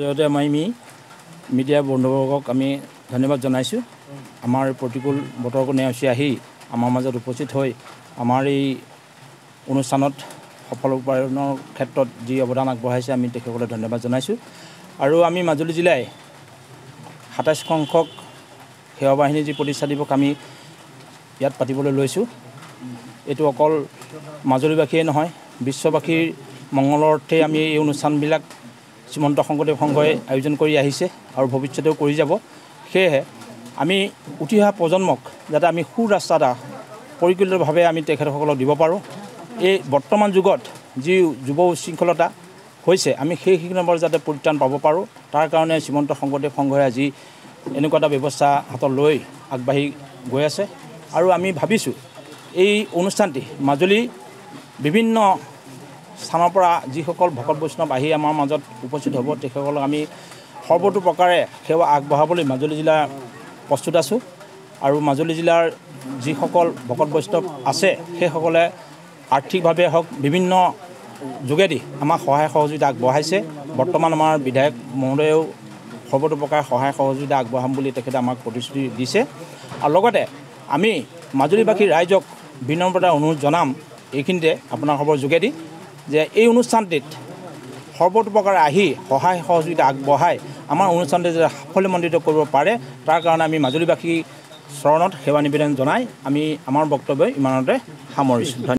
জৰিয়তে আমি মিডিয়া বন্ধুবৰ্গক আমি ধন্যবাদ জনাইছোঁ। আমাৰ প্ৰতিকূল বতৰকো নেওচি আহি আমাৰ মাজত উপস্থিত হৈ আমাৰ এই অনুষ্ঠানত সফল ৰূপায়ণৰ ক্ষেত্ৰত যি অৱদান আগবঢ়াইছে আমি তেখেতসকলে ধন্যবাদ জনাইছোঁ। আৰু আমি মাজুলী জিলাই সাতাইছ সংখ্যক সেৱা বাহিনীৰ যি প্ৰতিষ্ঠা দিৱস আমি ইয়াত পাতিবলৈ লৈছোঁ এইটো অকল মাজুলীবাসীয়ে নহয় বিশ্ববাসীৰ মংগলৰ অৰ্থে আমি এই অনুষ্ঠানবিলাক শ্ৰীমন্ত শংকৰদেৱ সংঘই আয়োজন কৰি আহিছে আৰু ভৱিষ্যতেও কৰি যাব। সেয়েহে আমি উঠি অহা প্ৰজন্মক যাতে আমি সু ৰাস্তা এটা পৰিকল্পিতভাৱে আমি তেখেতসকলক দিব পাৰোঁ। এই বৰ্তমান যুগত যি যুৱ উশৃংখলতা হৈছে আমি সেই শিক্ষণৰ যাতে পৰিত্ৰাণ পাব পাৰোঁ। তাৰ কাৰণে শ্ৰীমন্ত শংকৰদেৱ সংঘই আজি এনেকুৱা এটা ব্যৱস্থা হাতত লৈ আগবাঢ়ি গৈ আছে। আৰু আমি ভাবিছোঁ এই অনুষ্ঠানটি মাজুলী বিভিন্ন স্থানৰ পৰা যিসকল ভকত বৈষ্ণৱ আহি আমাৰ মাজত উপস্থিত হ'ব তেখেতসকলক আমি সৰ্বতো প্ৰকাৰে সেৱা আগবঢ়াবলৈ মাজুলী জিলা প্ৰস্তুত আছোঁ। আৰু মাজুলী জিলাৰ যিসকল ভকত বৈষ্ণৱ আছে সেইসকলে আৰ্থিকভাৱে হওক বিভিন্ন যোগেদি আমাক সহায় সহযোগিতা আগবঢ়াইছে। বৰ্তমান আমাৰ বিধায়ক মহোদয়েও সৰ্বতো প্ৰকাৰে সহায় সহযোগিতা আগবঢ়াম বুলি তেখেতে আমাক প্ৰতিশ্ৰুতি দিছে। আৰু লগতে আমি মাজুলীবাসী ৰাইজক বিনম্ৰতা অনুৰোধ জনাম এইখিনিতে আপোনাৰ খবৰ যোগেদি। যে এই অনুষ্ঠানটিত সৰ্বতোপ্ৰকাৰে আহি সহায় সহযোগিতা আগবঢ়াই আমাৰ অনুষ্ঠানটি যাতে সাফল্যমণ্ডিত কৰিব পাৰে তাৰ কাৰণে আমি মাজুলীবাসী চৰণত সেৱা নিবেদন জনাই আমি আমাৰ বক্তব্য ইমানতে সামৰিছোঁ।